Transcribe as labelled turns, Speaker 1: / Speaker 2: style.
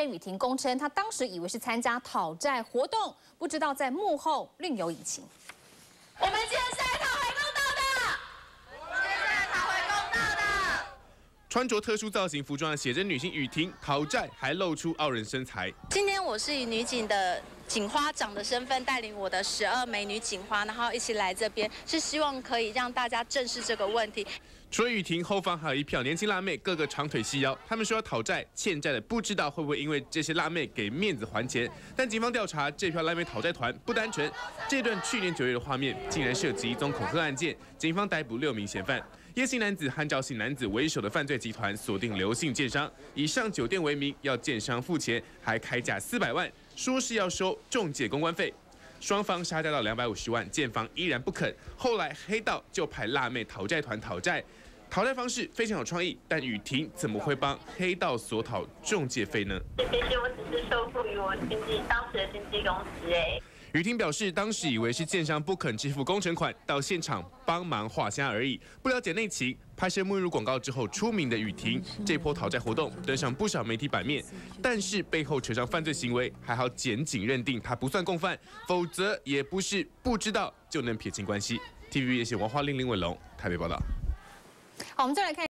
Speaker 1: 人雨婷供称，她当时以为是参加讨债活动，不知道在幕后另有隐情。
Speaker 2: 我们今天是来讨回公道的，我们今天是来讨回公道的。
Speaker 3: 穿着特殊造型服装的写真女星雨婷讨债，还露出傲人身材。
Speaker 4: 今天我是以女警的警花长的身份，带领我的十二美女警花，然后一起来这边，是希望可以让大家正视这个问题。
Speaker 3: 除了雨婷，后方还有一票年轻辣妹，个个长腿细腰。他们说要讨债，欠债的不知道会不会因为这些辣妹给面子还钱。但警方调查，这票辣妹讨债团不单纯。这段去年九月的画面，竟然涉及一宗恐吓案件，警方逮捕六名嫌犯。叶姓男子和赵姓男子为首的犯罪集团锁定刘姓建商，以上酒店为名要建商付钱，还开价四百万，说是要收中介公关费。双方杀价到两百五十万，建方依然不肯。后来黑道就派辣妹讨债团讨债，讨债方式非常有创意。但雨婷怎么会帮黑道索讨中介费呢？
Speaker 5: 其实我只是受雇于我经纪当时的经纪公司哎。
Speaker 3: 雨婷表示，当时以为是建商不肯支付工程款，到现场帮忙画虾而已，不了解内情。拍摄沐浴乳广告之后出名的雨婷，这波讨债活动登上不少媒体版面，但是背后扯上犯罪行为，还好检警认定他不算共犯，否则也不是不知道就能撇清关系。TVB 也写王花玲、林伟龙台北报道。
Speaker 1: 好，我们再来看。